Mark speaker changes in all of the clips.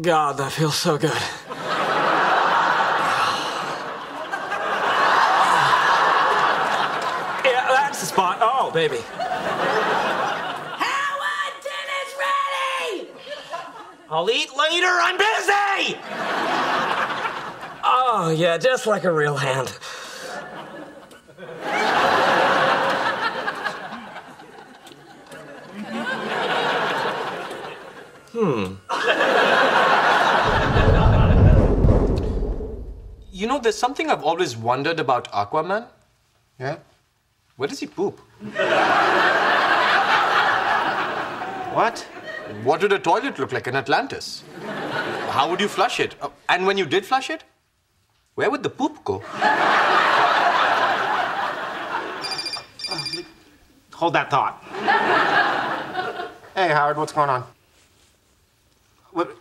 Speaker 1: God, that feels so good. yeah, that's the spot. Oh, baby.
Speaker 2: Howard, dinner's ready!
Speaker 1: I'll eat later. I'm busy. Oh, yeah, just like a real hand. Hmm.
Speaker 3: You know, there's something I've always wondered about Aquaman.
Speaker 4: Yeah?
Speaker 3: Where does he poop?
Speaker 4: What?
Speaker 3: What did a toilet look like in Atlantis? How would you flush it? Uh, and when you did flush it, where would the poop go?
Speaker 4: Hold that thought. hey, Howard, what's going on? What?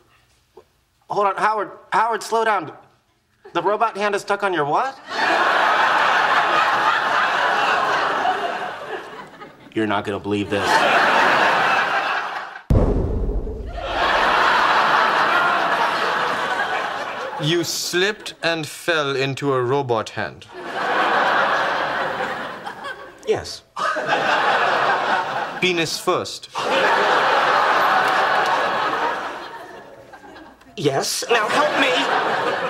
Speaker 4: Hold on, Howard. Howard, slow down. The robot hand is stuck on your what? You're not gonna believe this.
Speaker 3: You slipped and fell into a robot hand.
Speaker 4: Yes.
Speaker 3: Penis first.
Speaker 4: Yes. Now help me.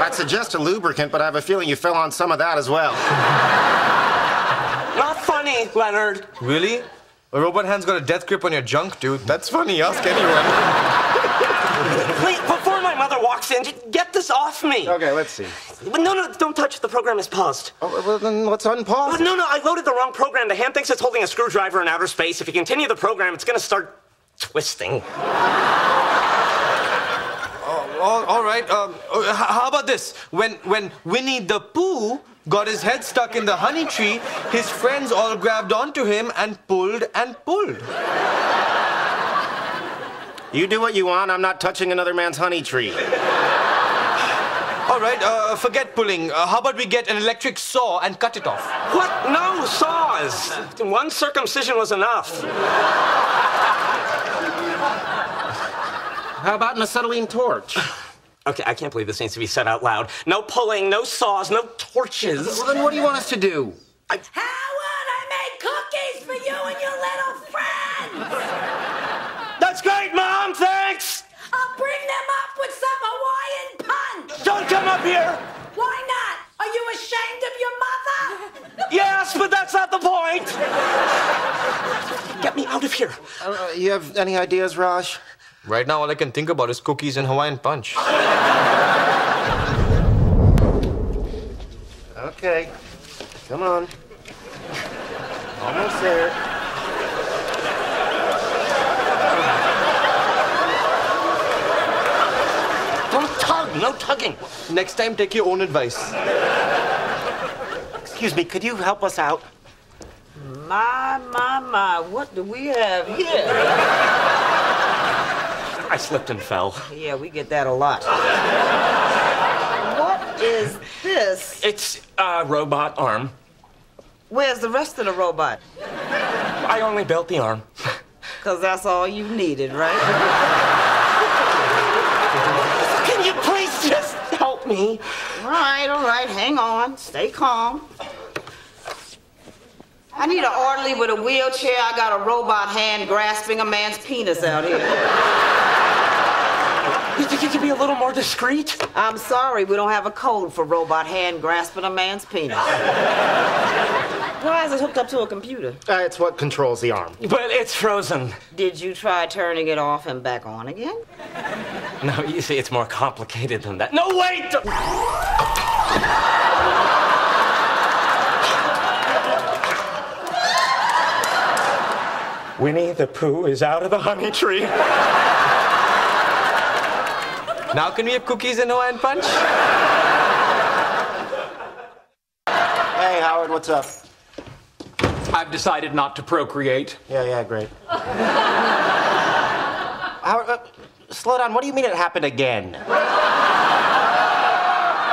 Speaker 4: I'd suggest a lubricant, but I have a feeling you fell on some of that as well.
Speaker 1: Not funny, Leonard.
Speaker 3: Really? A robot hand's got a death grip on your junk, dude. That's funny. Ask anyone.
Speaker 1: Wait, before my mother walks in, just get this off me.
Speaker 4: Okay, let's see.
Speaker 1: No, no, don't touch. The program is paused.
Speaker 4: Oh, well, then let's unpause.
Speaker 1: no, no, I loaded the wrong program. The hand thinks it's holding a screwdriver in outer space. If you continue the program, it's gonna start twisting.
Speaker 3: All, all right. Um, uh, how about this? When when Winnie the Pooh got his head stuck in the honey tree, his friends all grabbed onto him and pulled and pulled.
Speaker 4: You do what you want. I'm not touching another man's honey tree.
Speaker 3: All right. Uh, forget pulling. Uh, how about we get an electric saw and cut it off?
Speaker 1: What? No, saws. One circumcision was enough.
Speaker 4: How about an acetylene torch?
Speaker 1: Okay, I can't believe this needs to be said out loud. No pulling, no saws, no torches.
Speaker 4: Well, then what do you want us to do?
Speaker 2: Howard, I made cookies for you and your little friends!
Speaker 1: That's great, Mom, thanks!
Speaker 2: I'll bring them up with some Hawaiian punch!
Speaker 1: Don't come up here!
Speaker 2: Why not? Are you ashamed of your mother?
Speaker 1: Yes, but that's not the point! Get me out of here.
Speaker 4: Uh, you have any ideas, Raj?
Speaker 3: Right now, all I can think about is cookies and Hawaiian punch.
Speaker 4: Okay. Come on. Almost there.
Speaker 1: Don't tug, no tugging.
Speaker 3: Next time, take your own advice.
Speaker 4: Excuse me, could you help us out?
Speaker 5: My, my, my, what do we have here?
Speaker 1: I slipped and fell.
Speaker 5: Yeah, we get that a lot. What is this?
Speaker 1: It's a robot arm.
Speaker 5: Where's the rest of the robot?
Speaker 1: I only built the arm.
Speaker 5: Because that's all you needed, right?
Speaker 1: Can you please just help me?
Speaker 5: All right, all right, hang on. Stay calm. I need an orderly with a wheelchair. I got a robot hand grasping a man's penis out here.
Speaker 1: You think you could be a little more discreet?
Speaker 5: I'm sorry, we don't have a code for robot hand grasping a man's penis. Why is it hooked up to a computer?
Speaker 4: Uh, it's what controls the arm.
Speaker 1: But it's frozen.
Speaker 5: Did you try turning it off and back on again?
Speaker 1: No, you see, it's more complicated than that. No, wait! Winnie the Pooh is out of the honey tree.
Speaker 3: Now, can we have cookies and Hawaiian punch?
Speaker 4: Hey, Howard, what's up?
Speaker 6: I've decided not to procreate.
Speaker 4: Yeah, yeah, great. Howard, uh, slow down. What do you mean it happened again?